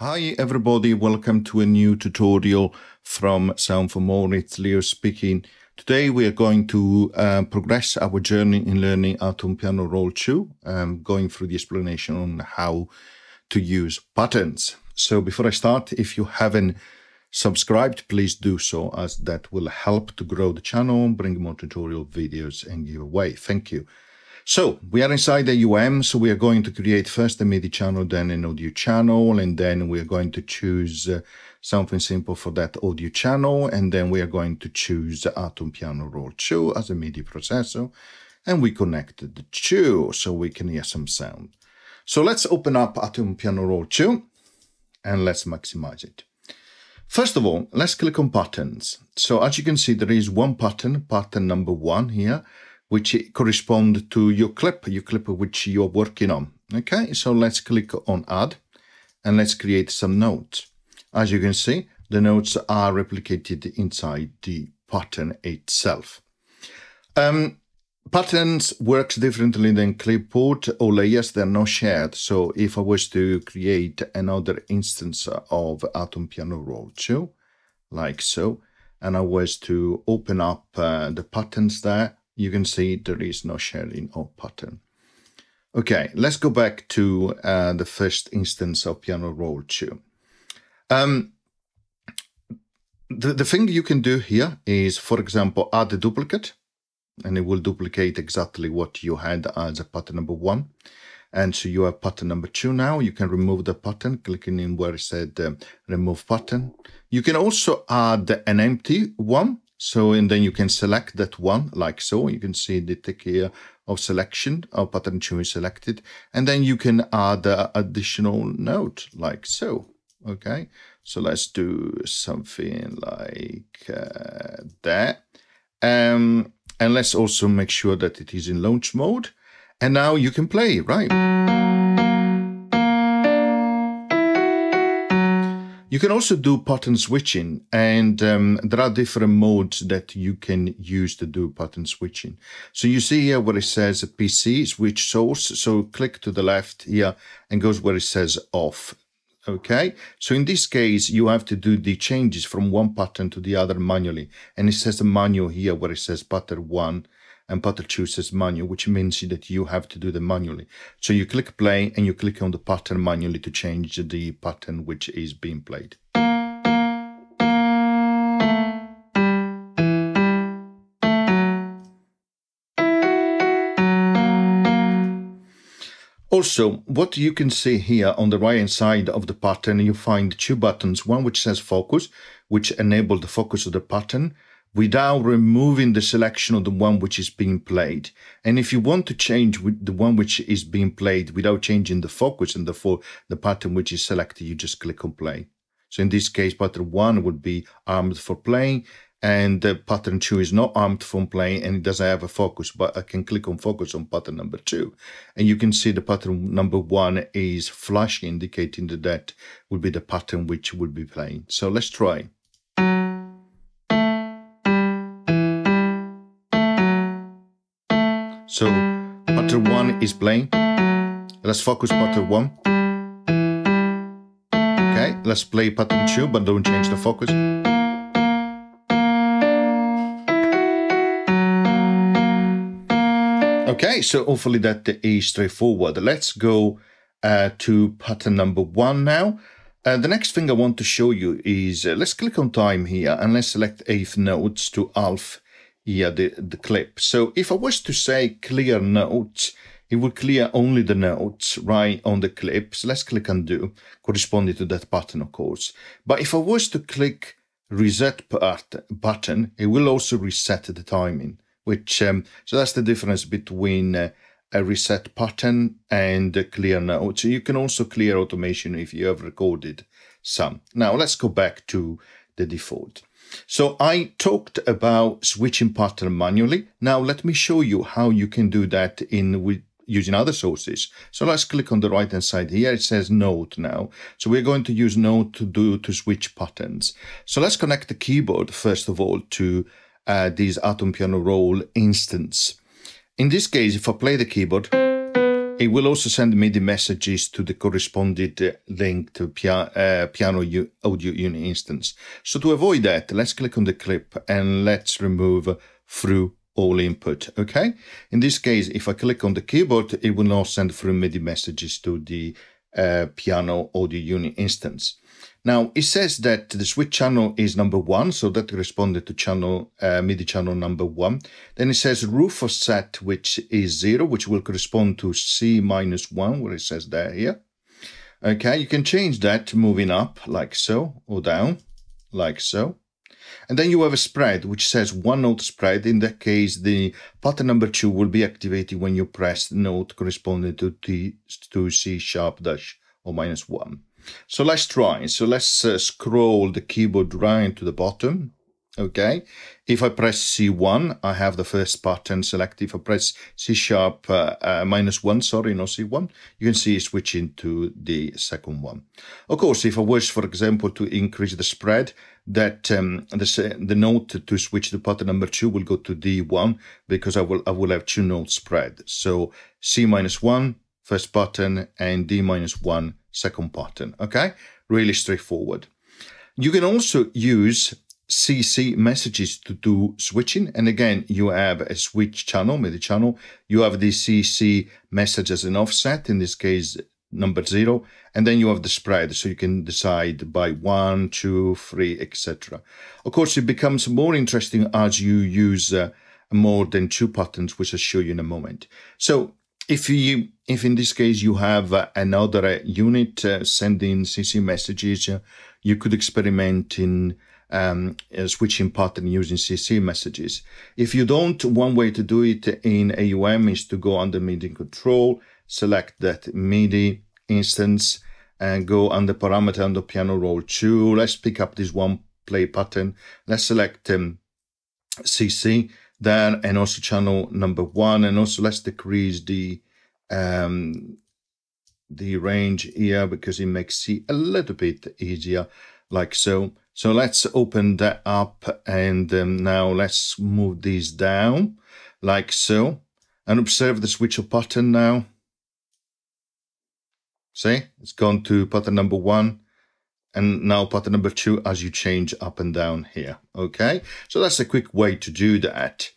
Hi everybody, welcome to a new tutorial from Sound for More. It's Leo speaking. Today we are going to uh, progress our journey in learning Atom Piano Roll 2, um, going through the explanation on how to use patterns. So before I start, if you haven't subscribed, please do so as that will help to grow the channel, and bring more tutorial videos and give away. Thank you. So we are inside the UM. So we are going to create first a MIDI channel, then an audio channel, and then we are going to choose uh, something simple for that audio channel. And then we are going to choose Atom Piano Roll 2 as a MIDI processor. And we connected the two so we can hear some sound. So let's open up Atom Piano Roll 2 and let's maximize it. First of all, let's click on patterns. So as you can see, there is one pattern, pattern number one here, which correspond to your clip, your clip which you're working on. Okay, so let's click on add and let's create some notes. As you can see, the notes are replicated inside the pattern itself. Um, patterns works differently than clipboard or layers, they're not shared. So if I was to create another instance of Atom Piano Roll 2, like so, and I was to open up uh, the patterns there, you can see there is no sharing of pattern. Okay, let's go back to uh, the first instance of Piano Roll 2. Um, the, the thing you can do here is, for example, add a duplicate, and it will duplicate exactly what you had as a pattern number one. And so you have pattern number two now. You can remove the pattern, clicking in where it said uh, remove pattern. You can also add an empty one so, and then you can select that one like so. You can see the tick here of selection of pattern two is selected. And then you can add an additional note like so. Okay. So let's do something like uh, that. Um, and let's also make sure that it is in launch mode. And now you can play, right? You can also do pattern switching, and um, there are different modes that you can use to do pattern switching. So you see here where it says PC, switch source. So click to the left here and goes where it says off. Okay, so in this case, you have to do the changes from one pattern to the other manually. And it says the manual here where it says pattern one and pattern chooses manual, which means that you have to do them manually. So you click play and you click on the pattern manually to change the pattern which is being played. Also, what you can see here on the right hand side of the pattern, you find two buttons, one which says focus, which enable the focus of the pattern, without removing the selection of the one which is being played. And if you want to change the one which is being played without changing the focus and therefore the pattern which is selected, you just click on play. So in this case, pattern one would be armed for playing and uh, pattern two is not armed for playing and it doesn't have a focus, but I can click on focus on pattern number two. And you can see the pattern number one is flashing, indicating that that will be the pattern which would be playing. So let's try. So pattern one is playing. Let's focus pattern one. Okay, let's play pattern two, but don't change the focus. Okay, so hopefully that is straightforward. Let's go uh, to pattern number one now. Uh, the next thing I want to show you is, uh, let's click on time here and let's select eighth notes to half yeah, the, the clip. So if I was to say clear notes, it will clear only the notes right on the clip. So let's click undo, corresponding to that button, of course. But if I was to click reset button, it will also reset the timing, which, um, so that's the difference between uh, a reset button and a clear notes. You can also clear automation if you have recorded some. Now let's go back to the default. So I talked about switching pattern manually. Now let me show you how you can do that in with using other sources. So let's click on the right hand side here. It says note now. So we're going to use note to do to switch patterns. So let's connect the keyboard first of all to uh, this Atom Piano Roll instance. In this case, if I play the keyboard, It will also send MIDI messages to the corresponded uh, link to pia uh, piano audio unit instance. So to avoid that, let's click on the clip and let's remove through all input. Okay. In this case, if I click on the keyboard, it will now send through MIDI messages to the uh, piano audio unit instance. Now it says that the switch channel is number one, so that corresponded to channel uh, MIDI channel number one. Then it says roof offset, which is zero, which will correspond to C minus one, where it says there here. Okay, you can change that moving up like so, or down like so. And then you have a spread, which says one note spread. In that case, the pattern number two will be activated when you press the note corresponding to, T, to C sharp dash or minus one. So let's try. So let's uh, scroll the keyboard right to the bottom. Okay. If I press C1, I have the first pattern selected. If I press C sharp uh, uh, minus one, sorry, no C1, you can see it switching to the second one. Of course, if I wish, for example, to increase the spread, that um, the, the note to switch to pattern number two will go to D1 because I will I will have two notes spread. So C minus one, first button and D minus one, second button. Okay, really straightforward. You can also use CC messages to do switching. And again, you have a switch channel, MIDI channel. You have the CC message as an offset, in this case, number zero. And then you have the spread. So you can decide by one, two, three, etc. Of course, it becomes more interesting as you use uh, more than two patterns, which I'll show you in a moment. So if you, if in this case you have uh, another unit uh, sending CC messages, uh, you could experiment in um, switching pattern using CC messages. If you don't, one way to do it in AUM is to go under MIDI control, select that MIDI instance and go under parameter under piano roll 2. Let's pick up this one play pattern. Let's select um, CC there and also channel number one and also let's decrease the um, the range here because it makes it a little bit easier. Like so. So let's open that up and um, now let's move these down. Like so. And observe the switcher pattern now. See, it's gone to pattern number one and now pattern number two as you change up and down here. Okay, so that's a quick way to do that.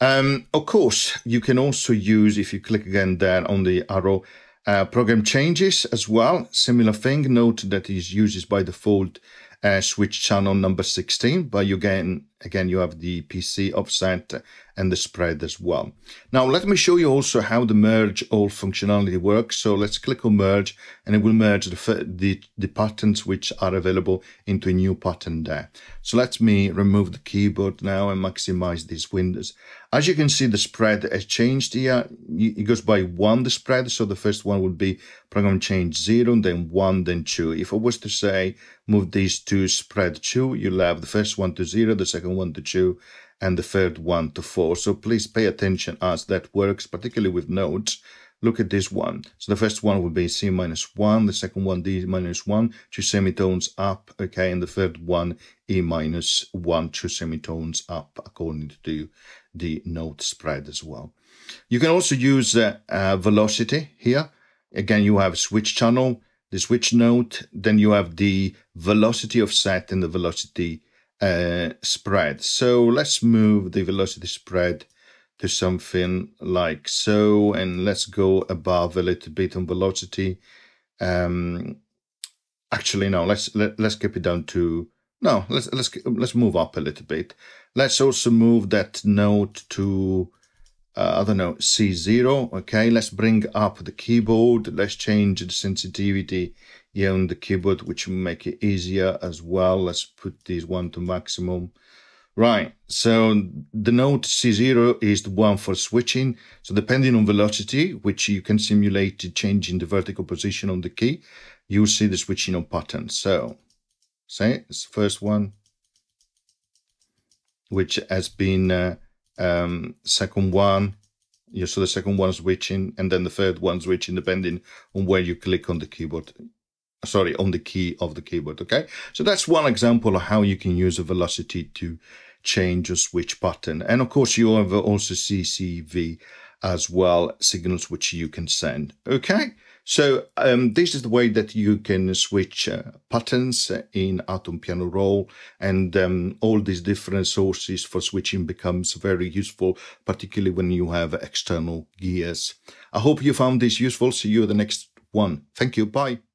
Um, of course, you can also use, if you click again there on the arrow, uh, program changes as well. Similar thing, note that is uses by default uh, switch channel number 16, but you again, again, you have the PC offset and the spread as well. Now, let me show you also how the merge all functionality works. So let's click on merge and it will merge the, the, the patterns which are available into a new pattern there. So let me remove the keyboard now and maximize these windows. As you can see, the spread has changed here. It goes by one, the spread. So the first one would be program change zero, then one, then two. If I was to say, move these two spread two, you'll have the first one to zero, the second one to two, and the third one to four. So please pay attention as that works, particularly with notes. Look at this one. So the first one will be C minus one, the second one D minus one, two semitones up, okay, and the third one E minus one, two semitones up, according to the note spread as well. You can also use uh, uh, velocity here. Again, you have switch channel, the switch note, then you have the velocity offset and the velocity uh, spread. So let's move the velocity spread to something like so, and let's go above a little bit on velocity. Um, actually, no, let's let, let's keep it down to no. Let's let's let's move up a little bit. Let's also move that note to uh, I don't know C0. Okay, let's bring up the keyboard. Let's change the sensitivity here on the keyboard, which will make it easier as well. Let's put this one to maximum. Right, so the note C0 is the one for switching. So depending on velocity, which you can simulate changing the vertical position on the key, you see the switching on pattern. So, say it's the first one, which has been uh, um, second one, you saw the second one switching, and then the third one switching depending on where you click on the keyboard sorry, on the key of the keyboard, okay? So that's one example of how you can use a velocity to change a switch button. And of course, you have also CCV as well signals which you can send. Okay. So um, this is the way that you can switch uh, patterns in Atom Piano Roll and um, all these different sources for switching becomes very useful, particularly when you have external gears. I hope you found this useful. See you the next one. Thank you. Bye.